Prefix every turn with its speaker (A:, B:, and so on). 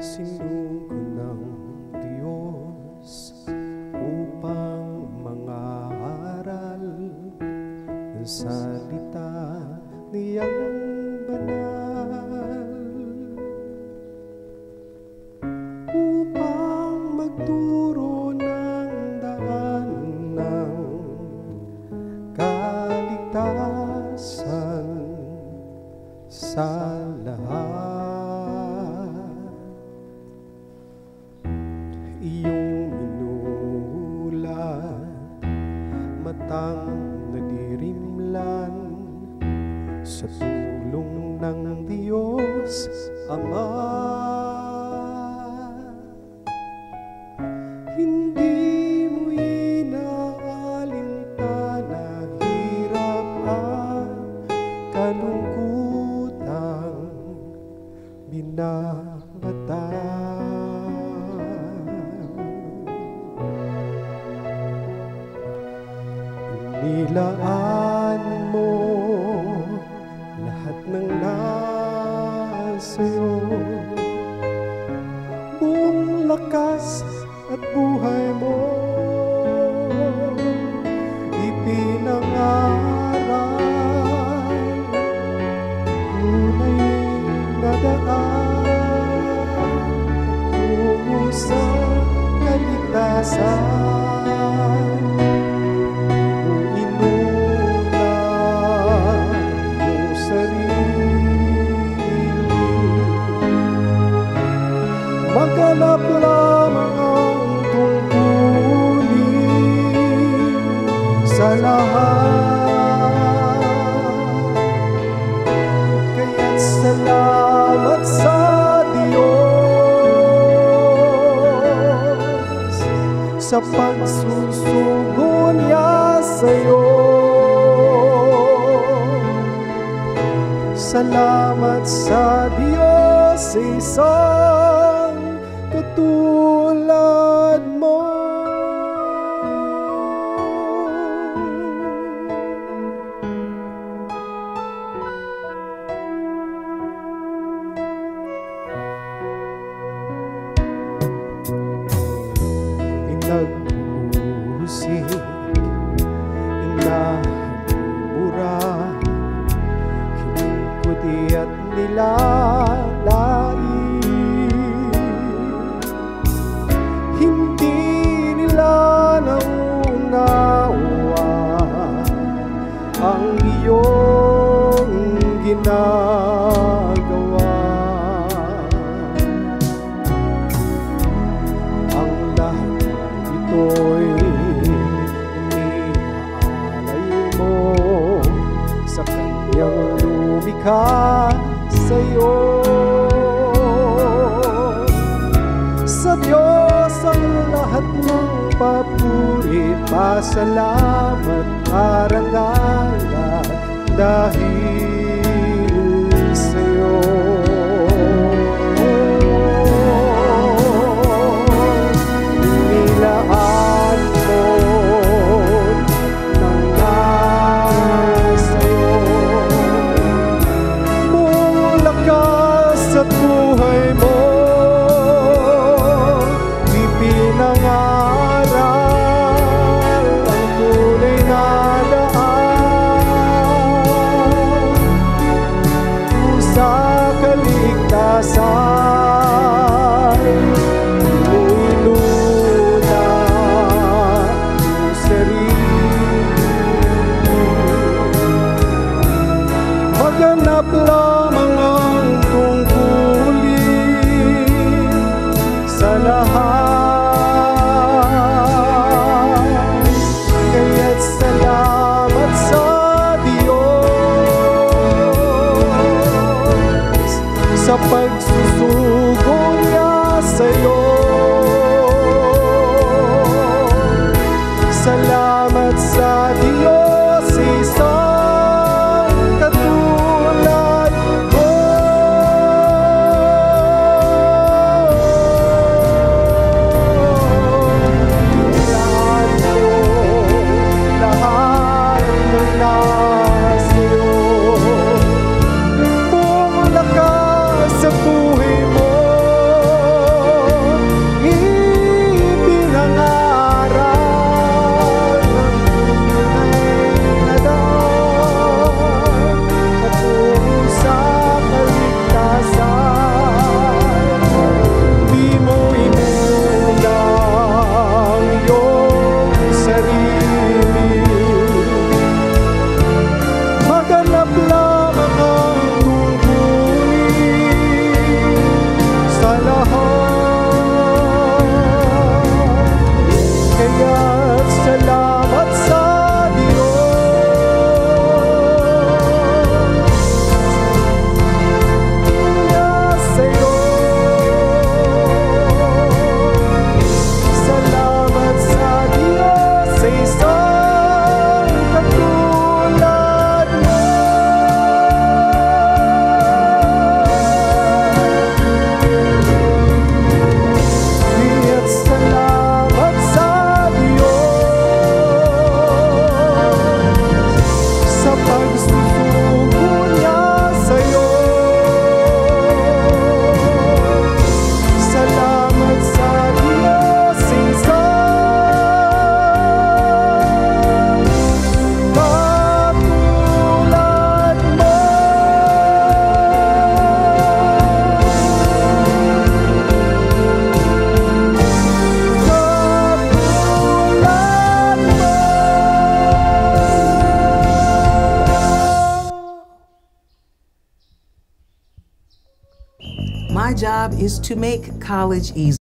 A: Sinugo ng Diyos upang mangaral ng salita niyang matang nadirimlan sa tulong ng Diyos Ama. Hindi Nilaan mo lahat ng nasa'yo. Buong lakas at buhay mo ipinangaral. Tunay na daan tungo sa kaligtasan Maghanap lamang ang tungkulin sa lahat. Kaya't salamat sa Diyos sa pagsusugo niya sa'yo. Salamat sa Diyos sa isang Pinag-uusig, inamura, Kuti at nilalait. Hindi nila naunawa Ang iyong ginagawa papuri, pasalamat, karangalan dahil
B: job is to make college easy.